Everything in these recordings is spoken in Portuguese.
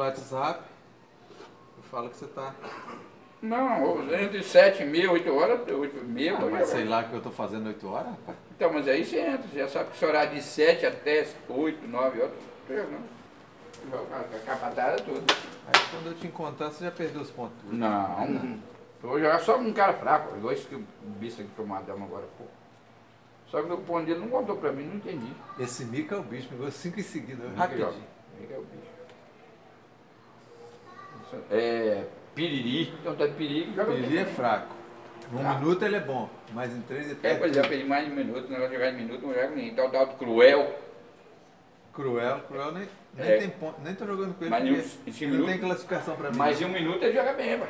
WhatsApp fala que você tá. Não, entre 7 e meia, 8 horas, 8 e meia, Ah, mas sei lá que eu tô fazendo 8 horas, rapaz. Então, mas aí você entra, você já sabe que esse horário de 7 até 8, 9 horas, tô jogando. Joga a capatada toda. Aí quando eu te encontrar, você já perdeu os pontos. tudo. Não, eu vou jogar só com um cara fraco, igual esse que o bicho aqui foi madama agora, pô. Só que o ponto dele não contou pra mim, não entendi. Esse Mica é o bicho, pegou 5 em seguida, rapidinho. Mica é o bicho. É. Piriri, então tá de piriri, joga Ele é fraco. Num Ah. minuto ele é bom, mas em 3 ele É, perde. pois é, perdi mais de um minuto, não vai jogar em minuto, não joga nem. Então tá cruel. Cruel, cruel nem, nem É. tem ponto, nem tô jogando com ele. Mas não tem classificação pra mim. Mas em um minuto ele joga bem, vai.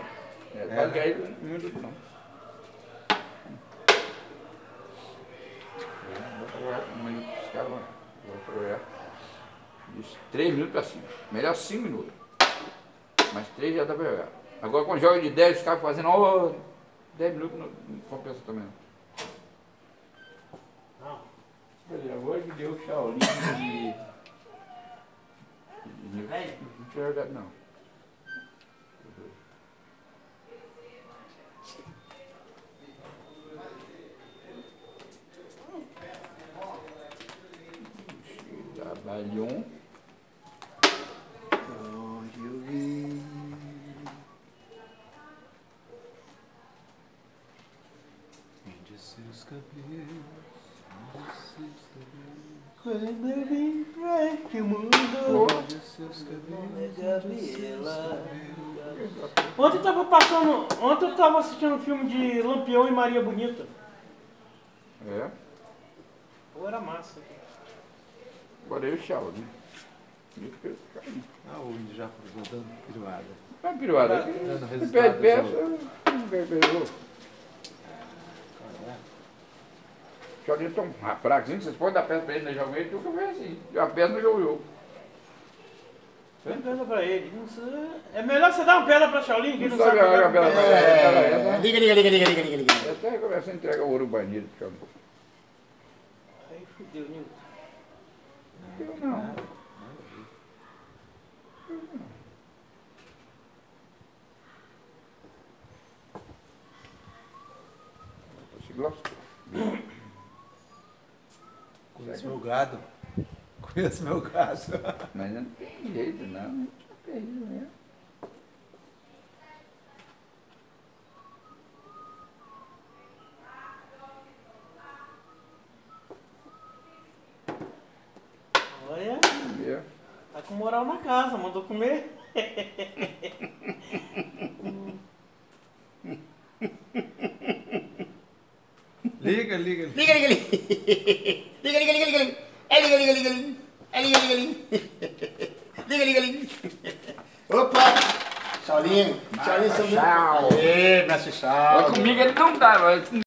É, É, pode cair um minuto não. Um. Vou pra jogar. De três minutos pra cima. Melhor cinco minutos. Mas três já dá pra jogar. Agora quando joga de 10, os caras fazendo, ó, 10 minutos não, não compensa também. Não. Olha, hoje deu o Shaolin de. de- de- Não tinha jogado não. Trabalhou. Onde seus cabelos. Onde seus cabelos. Quando eu vim pra este mundo, Onde seus cabelos. Gabriela. Ontem eu tava passando. Ontem eu tava assistindo um filme de Lampião e Maria Bonita. É. Pô, era massa. Agora eu que eu- Shaolin. Ah, o índio já cruzou dando piruada. É uma piruada. Dando resultado perde dos peça, não perde é tão fraco assim, vocês podem dar peça pra ele no jogo, ele nunca foi assim. A peça no jogo jogo. Dá pedra pra ele. Não sei. É melhor você dar uma pedra pra Shaolin, que Não não sabe jogar pedra pra ele. É, Liga, liga, liga, liga, liga, liga, liga. Eu até começo a entregar o ouro banido. Aí fudeu, Nilton. Eu não. Se lascou. Conheço meu gado. Conheço meu gado. Mas não tem jeito, não. Não tem jeito mesmo. Olha, tá com moral na casa, mandou comer. Liga, liga, liga. Liga, liga, liga. Liga, liga, liga, liga, liga. É liga, liga, liga, liga. É liga, liga, liga. Liga, liga, liga. Opa! Tchaulinho. Tchaulinho, seu Tchau. Ê, mestre Tchau. Comigo ele não dá, mas